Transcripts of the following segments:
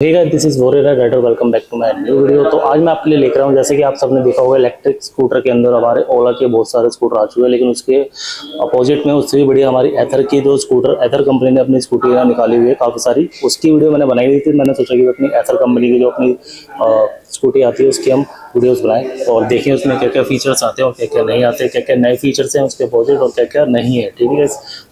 ठीक this is वोरेरा rider welcome back to my new video तो आज मैं आपके लिए लेकर आऊँ, जैसे कि आप सबने देखा होगा इलेक्ट्रिक स्कूटर के अंदर हमारे ओला के बहुत सारे स्कूटर आ चुके हैं, लेकिन उसके अपोजिट में उससे भी बढ़िया हमारी एथर की जो स्कूटर एथर कंपनी ने अपनी स्कूटी निकाली हुई है, काफ़ी सारी। उसकी वीडियो मैंने बनाई हुई थी, मैंने सोचा कि अपनी एथर कंपनी की जो अपनी स्कूटी आती है, उसकी हम वीडियोस बनाएँ और देखें उसमें क्या क्या फीचर्स आते हैं और क्या क्या नहीं आते क्या क्या नए फीचर्स हैं उसके अपोजिट और क्या क्या नहीं है। ठीक है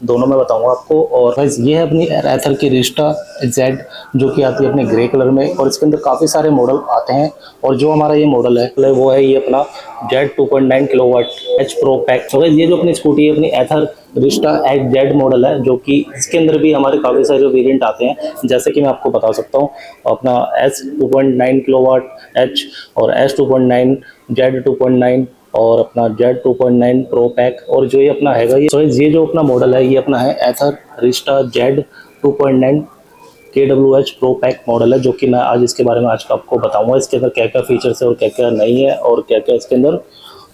दोनों मैं बताऊँगा आपको और ये है अपनी एथर की रिस्टा जेड जो कि आती है अपने ग्रे कलर में और इसके अंदर काफ़ी सारे मॉडल आते हैं। और जो हमारा ये मॉडल है वो है ये अपना Z two point nine kilowatt H pro pack तो ये जो अपनी स्कूटी है, अपनी एथर रिश्ता एच जेड मॉडल है, जो कि इसके अंदर भी हमारे काफ़ी सारे वेरिएंट आते हैं, जैसे कि मैं आपको बता सकता हूँ, अपना S two point nine kilowatt H और S two point nine Z two point nine और अपना Z two point nine pro pack और जो ये अपना हैगा, ये ये जो अपना मॉडल है, ये अपना है Ather Rizta Z two point nine K W H pro pack model है, जो कि मैं आज इसके बारे में आज आपको बताऊँगा। इसके अंदर क्या क्या फीचर्स है और क्या क्या नहीं है और क्या क्या इसके अंदर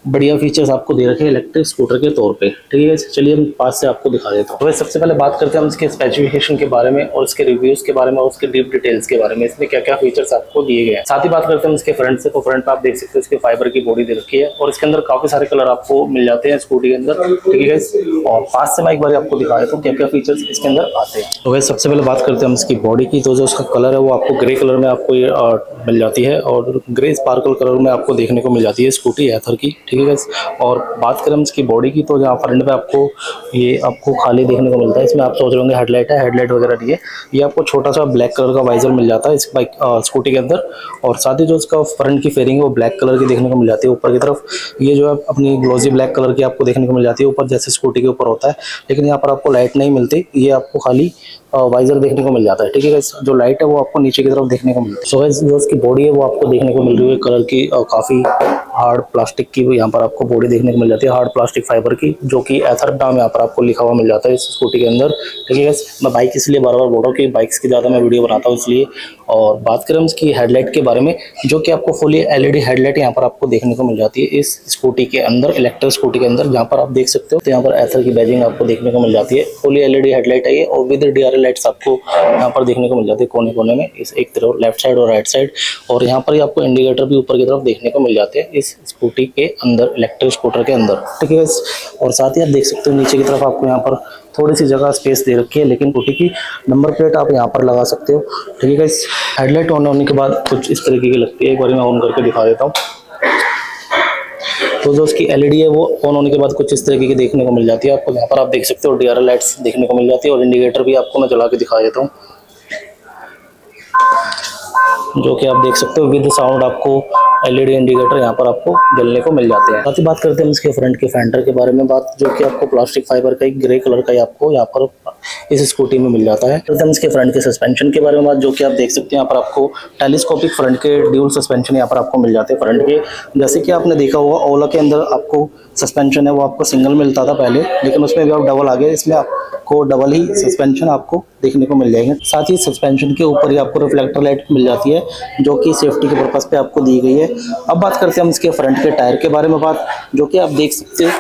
बढ़िया फीचर्स आपको दे रखे हैं इलेक्ट्रिक स्कूटर के तौर पे। ठीक है, चलिए हम पास से आपको दिखा देता हूँ। तो सबसे पहले बात करते हैं हम इसके स्पेसिफिकेशन के बारे में और इसके रिव्यूज़ के बारे में और उसके डीप डिटेल्स के बारे में। इसमें क्या क्या फीचर्स आपको दिए गए हैं? साथ ही बात करते हैं इसके फ्रंट से। तो फ्रंट पे आप देख सकते हैं इसके फाइबर की बॉडी दे रखी है और इसके अंदर काफ़ी सारे कलर आपको मिल जाते हैं स्कूटी के अंदर। ठीक है, और पास से मैं एक बार आपको दिखा देता हूँ क्या क्या फीचर्स इसके अंदर आते हैं। तो वैसे सबसे पहले बात करते हैं हम इसकी बॉडी की। तो जो उसका कलर है वो आपको ग्रे कलर में आपको मिल जाती है और ग्रे स्पार्कल कलर में आपको देखने को मिल जाती है स्कूटी एथर की। ठीक है और और बात करें इसकी बॉडी की तो जहाँ फ्रंट पे आपको ये आपको खाली देखने को मिलता है। इसमें आप सोच रहे होंगे हेडलाइट है हेडलाइट वगैरह नहीं है। ये आपको छोटा सा ब्लैक कलर का वाइजर मिल जाता है इस बाइक स्कूटी के अंदर। और साथ ही जो इसका फ्रंट की फेयरिंग है, वो ब्लैक कलर की देखने को मिल जाती है ऊपर की तरफ़। ये जो है, अपनी ग्लोजी ब्लैक कलर की आपको देखने को मिल जाती है ऊपर, जैसे स्कूटी के ऊपर होता है। लेकिन यहाँ पर आपको लाइट नहीं मिलती। ये आपको खाली वाइजर देखने को मिल जाता है। ठीक है जो लाइट है वो आपको नीचे की तरफ़ देखने को मिल मिलता है। सो उसकी बॉडी है, वो आपको देखने को मिल रही है कलर की और काफ़ी हार्ड प्लास्टिक की यहाँ पर आपको बॉडी देखने को मिल जाती है। हार्ड प्लास्टिक फाइबर की, जो कि एथर नाम यहाँ पर आपको लिखा हुआ मिल जाता है इस स्कूटी के अंदर। ठीक है मैं बाइक इसलिए बार बार बोल रहा हूँ कि बाइक्स की ज़्यादा मैं वीडियो बनाता हूँ इसलिए। और बात करें इसकी हेडलाइट के बारे में, जो कि आपको फुली एलईडी हेडलाइट यहाँ पर आपको देखने को मिल जाती है इस स्कूटी के अंदर इलेक्ट्रिक स्कूटी के अंदर, जहाँ पर आप देख सकते हो। तो यहाँ पर एथर की बैजिंग आपको देखने को मिल जाती है। फुली एलईडी हेडलाइट है ये, और विद डी लाइट्स आपको यहाँ पर देखने को मिल जाती है कोने कोने में, इस एक तरफ़ लेफ़्ट साइड और राइट साइड और यहाँ पर आपको इंडिकेटर भी ऊपर की तरफ़ देखने को मिल जाते हैं, इस स्कूटी के अंदर इलेक्ट्रिक स्कूटर के अंदर। ठीक है और साथ ही आप देख सकते हो नीचे की तरफ़ आपको यहाँ पर थोड़ी सी जगह स्पेस दे रखी है, लेकिन स्कूटी की नंबर प्लेट आप यहाँ पर लगा सकते हो। ठीक है इस हेडलाइट ऑन होने के बाद कुछ इस तरीके की लगती है, एक बार मैं ऑन करके दिखा देता हूँ। तो जो उसकी एलईडी है, वो ऑन होने के बाद कुछ इस तरीके की देखने को मिल जाती है। आपको यहाँ पर आप देख सकते हो डीआरएल लाइट्स देखने को मिल जाती है और इंडिकेटर भी आपको मैं जला के दिखा देता हूँ। जो कि आप देख सकते हो विद साउंड आपको एलईडी इंडिकेटर यहाँ पर आपको जलने को मिल जाते हैं। साथ ही बात करते हैं इसके फ्रंट के फेंडर के बारे में बात, जो कि आपको प्लास्टिक फाइबर का एक ग्रे कलर का ही आपको यहाँ पर इस स्कूटी में मिल जाता है। तो इसके फ्रंट के सस्पेंशन के बारे में बात, जो कि आप देख सकते हैं यहाँ पर आपको टेलीस्कोपिक फ्रंट के ड्यूल सस्पेंशन यहाँ पर आपको मिल जाते हैं। फ्रंट के, जैसे कि आपने देखा होगा ओला के अंदर आपको सस्पेंशन है, वो आपको सिंगल मिलता था पहले, लेकिन उसमें भी आप डबल आ गए, इसमें आपको डबल ही सस्पेंशन आपको देखने को मिल जाएँगे। साथ ही सस्पेंशन के ऊपर ही आपको रिफ्लेक्टर लाइट मिल जाती है, जो कि सेफ्टी के पर्पज़ पे आपको दी गई है। अब बात करते हैं हम इसके फ्रंट के टायर के बारे में बात, जो कि आप देख सकते हैं,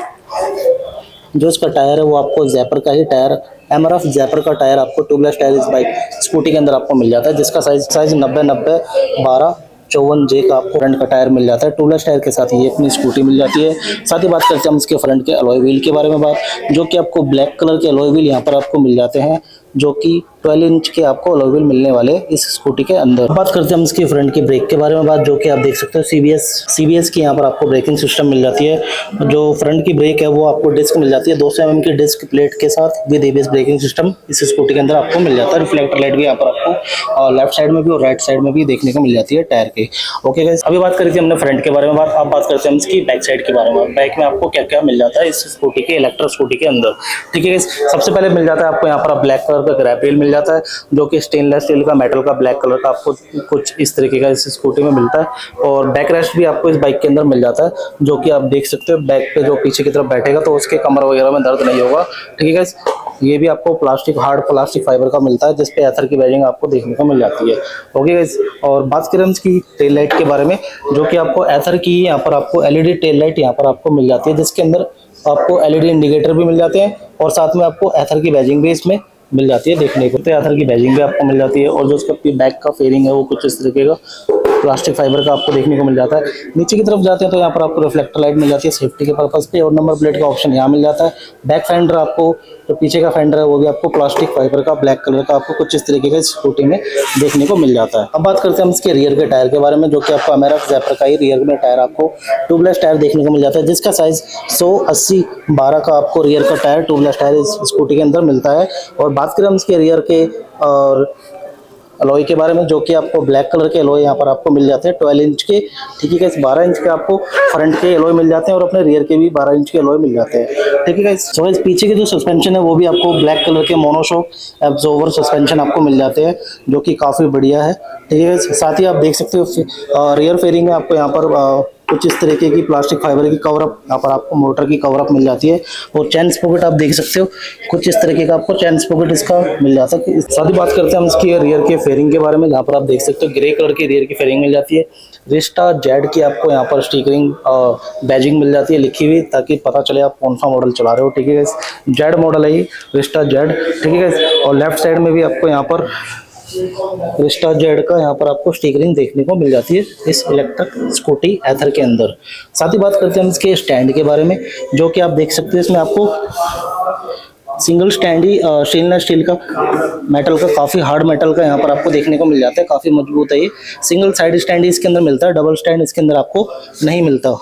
जो इसका टायर है वो आपको जैपर का ही tyre M R F Zapper का टायर आपको ट्यूबलेस टायर इस बाइक स्कूटी के अंदर आपको मिल जाता है, जिसका साइज़ साइज़ नब्बे नब्बे बारह, चौवन जे का आपको फ्रंट का टायर मिल जाता है। टूलेस टायर के साथ ये अपनी स्कूटी मिल जाती है। साथ ही बात करते हैं हम इसके फ्रंट के अलॉय व्हील के बारे में बात, जो कि आपको ब्लैक कलर के अलॉय व्हील यहाँ पर आपको मिल जाते हैं। जो कि 12 इंच के आपको अलोविल मिलने वाले इस स्कूटी के अंदर। बात करते हैं हम इसकी फ्रंट की ब्रेक के बारे में बात, जो कि आप देख सकते हो सीबीएस सीबीएस की यहाँ पर आपको ब्रेकिंग सिस्टम मिल जाती है। जो फ्रंट की ब्रेक है, वो आपको डिस्क मिल जाती है, दो सौ की डिस्क प्लेट के साथ विद एबीएस ब्रेकिंग सिस्टम इस स्कूटी के अंदर आपको मिल जाता है। रिफ्लेक्टर लाइट भी यहाँ पर आपको लेफ़्ट साइड में भी और राइट साइड में भी देखने को मिल जाती है टायर की। ओके अभी बात करी थी हमने फ्रंट के बारे में बात, अब बात करते हैं इसकी बैक साइड के बारे में। बैक में आपको क्या क्या मिल जाता है इस स्कूटी के इलेक्ट्रिक स्कूटी के अंदर। ठीक है सबसे पहले मिल जाता है आपको यहाँ पर ब्लैक कलर का ग्रैप मिल जाता है, जो कि स्टेनलेस स्टील का मेटल का ब्लैक कलर का आपको कुछ इस तरीके का इस स्कूटी में मिलता है। और बैक रेस्ट भी आपको इस बाइक के अंदर मिल जाता है, जो कि आप देख सकते हो बैक पे जो पीछे की तरफ़ बैठेगा तो उसके कमर वगैरह में दर्द नहीं होगा। ठीक है ये भी आपको प्लास्टिक हार्ड प्लास्टिक फाइबर का मिलता है, जिसपे एथर की बैजिंग आपको देखने को मिल जाती है। ओके गाइस और बात करें इसकी टेल लाइट के बारे में, जो कि आपको एथर की यहाँ पर आपको एलईडी टेल लाइट यहाँ पर आपको मिल जाती है, जिसके अंदर आपको एलईडी इंडिकेटर भी मिल जाते हैं, और साथ में आपको एथर की बैजिंग भी इसमें मिल जाती है देखने को। तो आथर की बैजिंग भी आपको मिल जाती है और जो उसका बैक का फेयरिंग है वो कुछ इस तरीके का प्लास्टिक फाइबर का आपको देखने को मिल जाता है। नीचे की तरफ़ जाते हैं तो यहाँ पर आपको रिफ्लेक्टर लाइट मिल जाती है सेफ्टी के पर्पज़ पे और नंबर प्लेट का ऑप्शन यहाँ मिल जाता है। बैक फेंडर आपको, जो पीछे का फेंडर है, वो भी आपको प्लास्टिक फाइबर का ब्लैक कलर का आपको कुछ इस तरीके का स्कूटी में देखने को मिल जाता है। अब बात करते हैं हम इसके रियर के टायर के बारे में, जो कि आपको अमेरा जैपर का ही रियर में टायर आपको ट्यूबलेस टायर देखने को मिल जाता है, जिसका साइज़ सौ अस्सी बारह का आपको रियर का टायर ट्यूबलेस टायर इस स्कूटी के अंदर मिलता है। और बात करें हम इसके रियर के, और अलॉय के बारे में, जो कि आपको ब्लैक कलर के अलॉय यहाँ पर आपको मिल जाते हैं, ट्वेल्व इंच के, ठीक है इस बारह इंच के आपको फ्रंट के अलोई मिल जाते हैं और अपने रियर के भी बारह इंच के अलॉय मिल जाते हैं, ठीक है सो इस पीछे के जो सस्पेंशन है, वो भी आपको ब्लैक कलर के मोनोशॉक एब्जोवर सस्पेंशन आपको मिल जाते हैं, जो कि काफ़ी बढ़िया है, ठीक है साथ ही आप देख सकते हो रियर फेयरिंग में आपको यहाँ पर कुछ इस तरीके की प्लास्टिक फाइबर की कवरअप यहाँ पर आपको मोटर की कवरअप मिल जाती है और चैन स्पोकेट आप देख सकते हो। कुछ इस तरीके का आपको चैन स्पोकेट इसका मिल जाता है। साथ ही बात करते हैं हम इसकी रियर के फेयरिंग के बारे में, जहाँ पर आप देख सकते हो ग्रे कलर की रियर की फेयरिंग मिल जाती है। रिस्टा जेड की आपको यहाँ पर स्टिकरिंग बैजिंग मिल जाती है लिखी हुई, ताकि पता चले आप कौन सा मॉडल चला रहे हो, ठीक है जेड मॉडल है ये रिस्टा जेड, ठीक है और लेफ़्ट साइड में भी आपको यहाँ पर क्रिस्टा जेड का यहाँ पर आपको स्टिकरिंग देखने को मिल जाती है इस इलेक्ट्रिक स्कूटी एथर के अंदर। साथ ही बात करते हैं हम इसके स्टैंड के बारे में, जो कि आप देख सकते हैं, इसमें आपको सिंगल स्टैंड ही स्टेनलेस स्टील का, मेटल का, काफ़ी हार्ड मेटल का यहाँ पर आपको देखने को मिल जाता है, काफ़ी मज़बूत है ये। सिंगल साइड स्टैंड इसके अंदर मिलता है, डबल स्टैंड इसके अंदर आपको नहीं मिलता।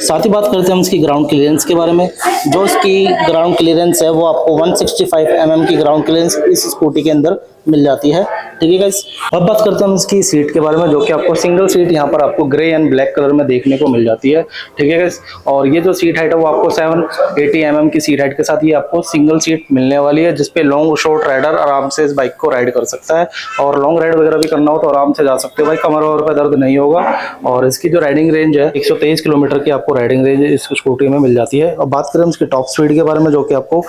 साथ ही बात करते हैं हम इसकी ग्राउंड क्लियरेंस के बारे में। जो इसकी ग्राउंड क्लियरेंस है, वो आपको वन सिक्सटी mm की ग्राउंड क्लियरेंस इस स्कूटी के अंदर मिल जाती है। ठीक है गाइस अब बात करते हैं इसकी सीट के बारे में, जो कि आपको सिंगल सीट यहाँ पर आपको ग्रे एंड ब्लैक कलर में देखने को मिल जाती है। ठीक है गाइस और ये जो सीट हाइट है वो आपको सेवन एटी एम की सीट हाइट के साथ ये आपको सिंगल सीट मिलने वाली है, जिसपे लॉन्ग शॉर्ट राइडर आराम से इस बाइक को राइड कर सकता है। और लॉन्ग राइड वगैरह भी करना हो तो आराम से जा सकते हो भाई, कमर वमर पर दर्द नहीं होगा। और इसकी जो राइडिंग रेंज है, एक सौ तेईस किलोमीटर की आपको राइडिंग रेंज इस स्कूटी में मिल जाती है। और बात करें इसकी टॉप स्पीड के बारे में, जो कि आपको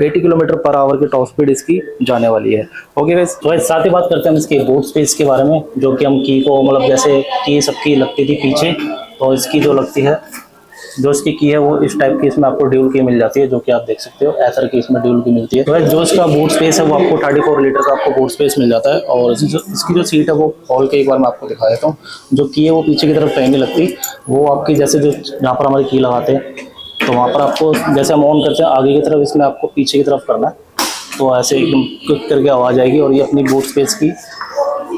एटी किलोमीटर पर आवर की टॉप स्पीड इसकी जाने वाली है। ओके गाइस तो साथ ही बात करते हैं हम इसके बोर्ड स्पेस के बारे में, जो कि हम की को मतलब जैसे की सबकी लगती थी पीछे तो इसकी जो लगती है, जो इसकी की है, वो इस टाइप की इसमें आपको ड्यूल की मिल जाती है, जो कि आप देख सकते हो ऐसर की इसमें ड्यूल की मिलती है। तो जो इसका बूट स्पेस है, वो आपको थर्टी फोर लीटर का आपको बूट स्पेस मिल जाता है, और इसकी जो सीट है, वो हॉल के एक बार मैं आपको दिखा देता हूँ, जो की है, वो पीछे की तरफ़ कहीं नहीं लगती, वो आपकी जैसे जो, जहाँ पर हमारी की लगाते हैं तो वहाँ पर आपको, जैसे हम ऑन करते हैं, आगे की तरफ़ इसमें आपको पीछे की तरफ़ करना है। तो ऐसे एकदम क्विक करके आवाज़ आएगी और ये अपनी बूट स्पेस की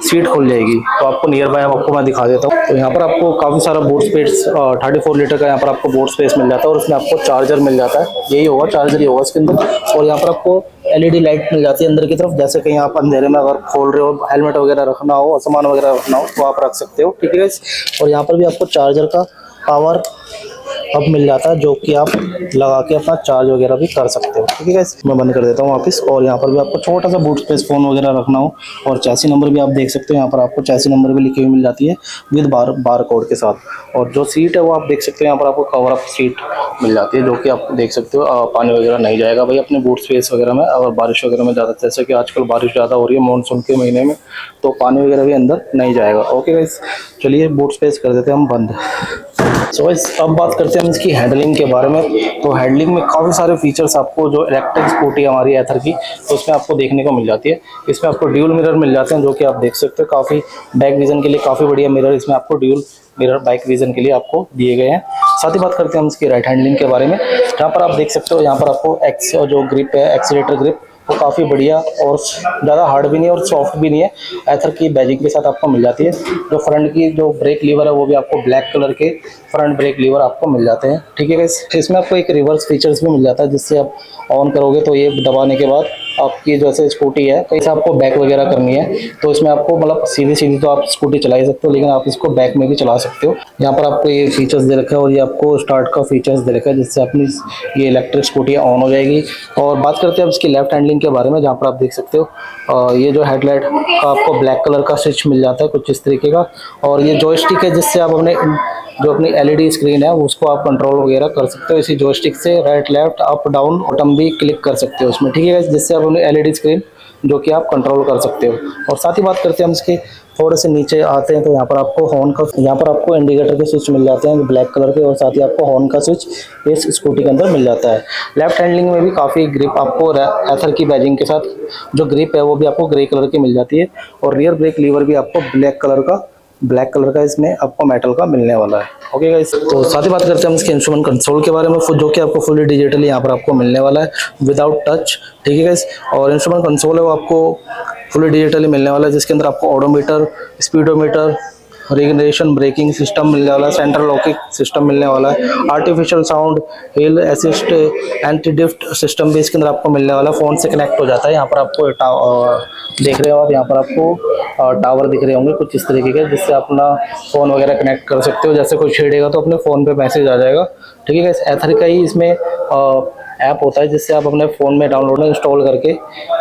सीट खुल जाएगी। तो आपको नियर बाय आपको मैं दिखा देता हूँ। तो यहाँ पर आपको काफ़ी सारा board space thirty four litre का यहाँ पर आपको बोर्ड स्पेस मिल जाता है और उसमें आपको चार्जर मिल जाता है। यही होगा चार्जर ही होगा इसके अंदर। और यहाँ पर आपको एलईडी लाइट मिल जाती है अंदर की तरफ़। जैसे कहीं आप अंधेरे में अगर खोल रहे हो हेलमेट वगैरह रखना हो, सामान वगैरह रखना हो तो आप रख सकते हो, ठीक है और यहाँ पर भी आपको चार्जर का पावर अब मिल जाता है जो कि आप लगा के अपना चार्ज वगैरह भी कर सकते हो। ठीक है मैं बंद कर देता हूँ वापस और यहाँ पर भी आपको छोटा सा बूट स्पेस फ़ोन वगैरह रखना हो और चैसी नंबर भी आप देख सकते हो। यहाँ पर आपको चैसी नंबर भी लिखी हुई मिल जाती है विद बार बार कोड के साथ। और जो सीट है वो आप देख सकते हो, यहाँ पर आपको कवर अप सीट मिल जाती है, जो कि आप देख सकते हो। पानी वगैरह नहीं जाएगा भाई अपने बूट स्पेस वगैरह में। अगर बारिश वगैरह में ज़्यादा, जैसे कि आजकल बारिश ज़्यादा हो रही है मानसून के महीने में तो पानी वगैरह भी अंदर नहीं जाएगा। ओके गाइस चलिए बूट स्पेस कर देते हैं हम बंद। सो so, अब बात करते हैं हम इसकी हैंडलिंग के बारे में। तो हैंडलिंग में काफ़ी सारे फीचर्स आपको जो इलेक्ट्रिक स्कूटी हमारी एथर की तो उसमें आपको देखने को मिल जाती है। इसमें आपको ड्यूल मिरर मिल जाते हैं जो कि आप देख सकते हो। काफ़ी बैक विजन के लिए काफ़ी बढ़िया मिरर इसमें आपको ड्यूल मिरर बाइक विजन के लिए आपको दिए गए हैं। साथ ही बात करते हैं हम इसकी राइट हैंडलिंग के बारे में। जहाँ पर आप देख सकते हो यहाँ पर आपको एक्स जो ग्रिप है एक्सीटर ग्रिप वो काफ़ी बढ़िया और ज़्यादा हार्ड भी नहीं है और सॉफ्ट भी नहीं है। एथर की बैजिंग के साथ आपको मिल जाती है। जो फ्रंट की जो ब्रेक लीवर है, वो भी आपको ब्लैक कलर के फ्रंट ब्रेक लीवर आपको मिल जाते हैं। ठीक है इसमें आपको एक रिवर्स फीचर्स भी मिल जाता है, जिससे आप ऑन करोगे तो ये दबाने के बाद आपकी जैसे स्कूटी है, कहीं से आपको बैक वगैरह करनी है तो इसमें आपको मतलब सीधी सीधी तो आप स्कूटी चला ही सकते हो, लेकिन आप इसको बैक में भी चला सकते हो। यहाँ पर आपको ये फीचर्स दे रखा है और ये आपको स्टार्ट का फीचर्स दे रखा है, जिससे अपनी ये इलेक्ट्रिक स्कूटी ऑन हो जाएगी। और बात करते हैं अब इसकी लेफ़्ट हैंडलिंग के बारे में, जहाँ पर आप देख सकते हो ये जो हेडलाइट का आपको ब्लैक कलर का स्विच मिल जाता है कुछ इस तरीके का। और ये जॉयस्टिक है जिससे आप अपने जो अपनी एलईडी स्क्रीन है, उसको आप कंट्रोल वगैरह कर सकते हो। इसी जॉयस्टिक से right left up down button भी क्लिक कर सकते हो उसमें। ठीक है जिससे आप अपनी एलईडी स्क्रीन जो कि आप कंट्रोल कर सकते हो। और साथ ही बात करते हैं हम इसके थोड़े से नीचे आते हैं तो यहाँ पर आपको हॉर्न का, यहाँ पर आपको इंडिकेटर के स्विच मिल जाते हैं ब्लैक कलर के, और साथ ही आपको हॉर्न का स्विच इस स्कूटी के अंदर मिल जाता है। लेफ़्ट हैंडलिंग में भी काफ़ी ग्रिप आपको एथर की बैजिंग के साथ जो ग्रिप है, वो भी आपको ग्रे कलर की मिल जाती है। और रियर ब्रेक लीवर भी आपको ब्लैक कलर का ब्लैक कलर का इसमें आपको मेटल का मिलने वाला है। ओके गाइस तो साथ ही बात करते हैं हम इसके इंस्ट्रूमेंट कंसोल के बारे में जो कि आपको फुली डिजिटली यहाँ पर आपको मिलने वाला है विदाउट टच ठीक है गाइस और इंस्ट्रूमेंट कंसोल है वो आपको फुली डिजिटली मिलने वाला है, जिसके अंदर आपको odometer speedometer regulation braking system मिलने वाला है सेंट्रल लॉकिंग सिस्टम मिलने वाला है artificial sound hill assist anti theft system भी इसके अंदर आपको मिलने वाला फ़ोन से कनेक्ट हो जाता है। यहाँ पर आपको देख रहे हो आप, यहाँ पर आपको टावर दिख रहे होंगे कुछ इस तरीके के, जिससे अपना फ़ोन वगैरह कनेक्ट कर सकते हो। जैसे कोई छेड़ेगा तो अपने फ़ोन पर मैसेज आ जाएगा। ठीक है एथर का ही इसमें ऐप होता है जिससे आप अपने फ़ोन में डाउनलोड इंस्टॉल करके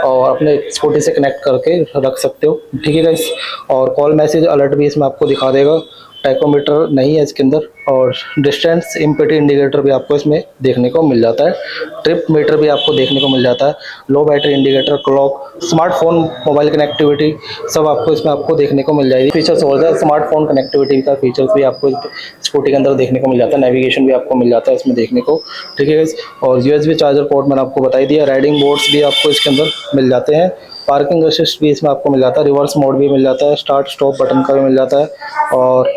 और अपने स्कूटी से कनेक्ट करके रख सकते हो। ठीक है गाइस और कॉल मैसेज अलर्ट भी इसमें आपको दिखा देगा। टाइकोमीटर नहीं है इसके अंदर और डिस्टेंस इम्पेटी इंडिकेटर भी आपको इसमें देखने को मिल जाता है। ट्रिप मीटर भी आपको देखने को मिल जाता है। Low battery indicator, clock, smartphone, mobile connectivity सब आपको इसमें आपको देखने को मिल जाएगी। फीचर्स हो जाए स्मार्टफ़ोन कनेक्टिविटी का फीचर्स भी आपको स्कूटी के अंदर देखने को मिल जाता है। नेविगेशन भी आपको मिल जाता है इसमें देखने को। ठीक है और यूएसबी चार्जर पोर्ट मैंने आपको बताई दिया। राइडिंग बोर्ड्स भी आपको इसके अंदर मिल जाते हैं। पार्किंग असिस्ट भी इसमें आपको मिल जाता है, रिवर्स मोड भी मिल जाता है, स्टार्ट स्टॉप बटन का भी मिल जाता है और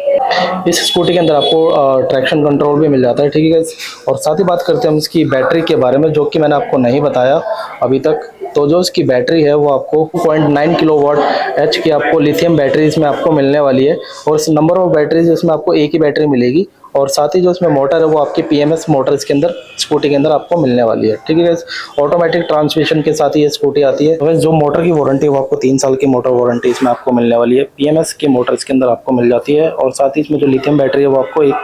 इस स्कूटी के अंदर आपको ट्रैक्शन कंट्रोल भी मिल जाता है, ठीक है और साथ ही बात करते हैं हम इसकी बैटरी के बारे में, जो कि मैंने आपको नहीं बताया अभी तक। तो जो इसकी बैटरी है, वो आपको 2.9 किलो वाट एच की आपको लिथियम बैटरी इसमें आपको मिलने वाली है और नंबर ऑफ़ बैटरीज इसमें आपको एक ही बैटरी मिलेगी। और साथ ही जो इसमें मोटर है, वो आपकी पीएमएस मोटर इसके अंदर स्कूटी के अंदर आपको मिलने वाली है। ठीक है ऑटोमेटिक ट्रांसमिशन के साथ ही ये स्कूटी आती है। जो मोटर की वारंटी वो आपको तीन साल की मोटर वारंटी इसमें आपको मिलने वाली है। पीएमएस की मोटर इसके अंदर आपको मिल जाती है और साथ ही इसमें जो लिथियम बैटरी है, वो आपको एक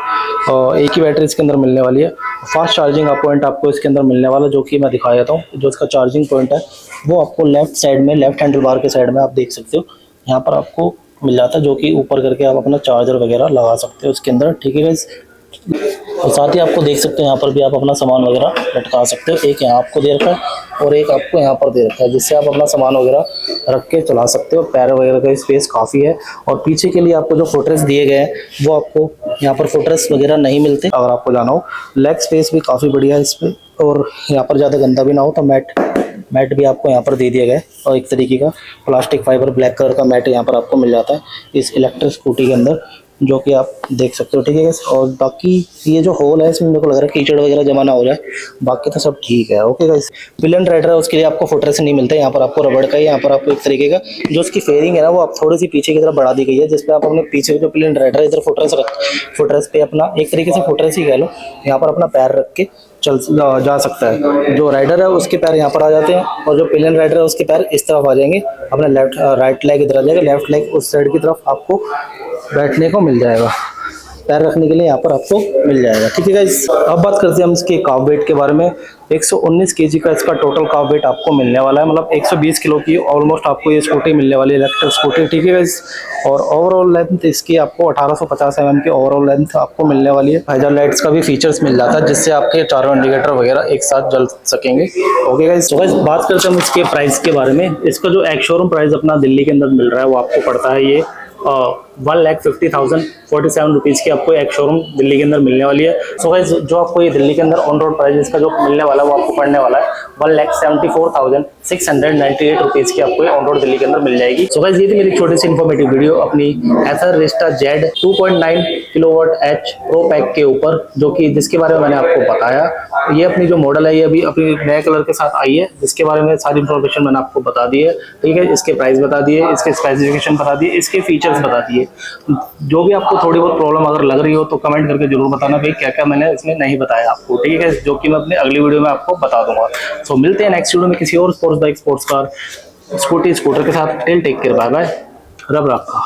एक ही बैटरी इसके अंदर मिलने वाली है। फास्ट चार्जिंग पॉइंट आपको इसके अंदर मिलने वाला, जो कि मैं दिखा देता हूँ। जो इसका चार्जिंग पॉइंट है, वो आपको लेफ़्ट साइड में लेफ़्ट हैंडल बार के साइड में आप देख सकते हो। यहाँ पर आपको मिल जाता है, जो कि ऊपर करके आप अपना चार्जर वगैरह लगा सकते हो उसके अंदर। ठीक है और साथ ही आपको देख सकते हो, यहाँ पर भी आप अपना सामान वगैरह लटका सकते हो। एक यहाँ आपको दे रखा है और एक आपको यहाँ पर दे रखा है, जिससे आप अपना सामान वगैरह रख के चला सकते हो। पैर वगैरह का स्पेस काफ़ी है। और पीछे के लिए आपको जो फोटरेस दिए गए हैं, वो आपको यहाँ पर फोटरेस वगैरह नहीं मिलते। अगर आपको जाना हो लेग स्पेस भी काफ़ी बढ़िया है इस पर और यहाँ पर ज़्यादा गंदा भी ना हो तो मैट मैट भी आपको यहाँ पर दे दिया गया और एक तरीके का प्लास्टिक फाइबर, ब्लैक कलर का मैट यहाँ पर आपको मिल जाता है इस इलेक्ट्रिक स्कूटी के अंदर, जो कि आप देख सकते हो, ठीक है और बाकी ये जो होल है, इसमें मेरे को लग रहा है कीचड़ वगैरह जमा ना हो जाए। बाकी तो सब ठीक है ओके गाइस पिलन राइडर है, उसके लिए आपको फुटरेस नहीं मिलता है यहाँ पर आपको रबड़ का यहाँ पर आपको एक तरीके का, जो उसकी फेयरिंग है ना, वो आप थोड़ी सी पीछे की तरफ़ बढ़ा दी गई है जिसपे आप अपने पीछे जो पिलन राइडर है, इधर फुटरेस रख फुटरेस पे अपना, एक तरीके से फुटरेस ही कह लो, यहाँ पर अपना पैर रख के चल जा सकता है। जो राइडर है, उसके पैर यहाँ पर आ जाते हैं और जो पिलियन राइडर है, उसके पैर इस तरफ़ आ जाएँगे। अपने लेफ़्ट राइट लेग इधर आ जाएगा। लेफ़्ट लेग उस साइड की तरफ़ आपको बैठने को मिल जाएगा। पैर रखने के लिए यहाँ पर आपको मिल जाएगा। ठीक है इस अब बात करते हैं हम इसके काफ वेट के बारे में। 119 केजी का इसका टोटल काव वेट आपको मिलने वाला है। मतलब 120 किलो की ऑलमोस्ट आपको ये स्कूटी मिलने वाली है। इलेक्ट्रिक स्कूटी ठीक है गाइस और ओवरऑल लेंथ इसकी आपको 1850 एम mm की ओवरऑल लेंथ आपको मिलने वाली है। हाइजर लाइट्स का भी फीचर्स मिल जाता है, जिससे आपके चारों इंडिकेटर वगैरह एक साथ जल सकेंगे। ओके गाइज़ गाइस बात करते हैं इसके प्राइस के बारे में। इसका जो एक शोरूम प्राइस अपना दिल्ली के अंदर मिल रहा है, वो आपको पड़ता है ये one lakh fifty thousand forty seven rupees की आपको एक शोरूम दिल्ली के अंदर मिलने वाली है। सो so गाइज़ जो आपको ये दिल्ली के अंदर ऑन रोड प्राइस इसका जो मिलने वाला है, वो आपको पड़ने वाला है। One lakh seventy four thousand six hundred ninety eight rupees की आपको ऑन रोड दिल्ली के अंदर मिल जाएगी। सो so गाइज़ ये थी मेरी छोटी सी इन्फॉर्मेटिव वीडियो अपनी Ather Rizta Z two point nine kilowatt H pro pack के ऊपर, जो कि जिसके बारे में मैंने आपको बताया। ये अपनी जो मॉडल है, ये अभी अपनी नए कलर के साथ आई है, जिसके बारे में सारी इन्फॉर्मेशन मैंने आपको बता दी है। ठीक है, इसके प्राइस बता दिए, इसके स्पेसिफिकेशन बता दिए, इसके फीचर्स बता दिए। जो भी आपको थोड़ी बहुत प्रॉब्लम अगर लग रही हो तो कमेंट करके ज़रूर बताना भाई क्या क्या मैंने इसमें नहीं बताया आपको, ठीक है? जो कि मैं अपने अगली वीडियो में आपको बता दूँगा। सो मिलते हैं नेक्स्ट वीडियो में किसी और sports bike sports car scooty scooter के साथ। Tell take care bye bye रब रखा।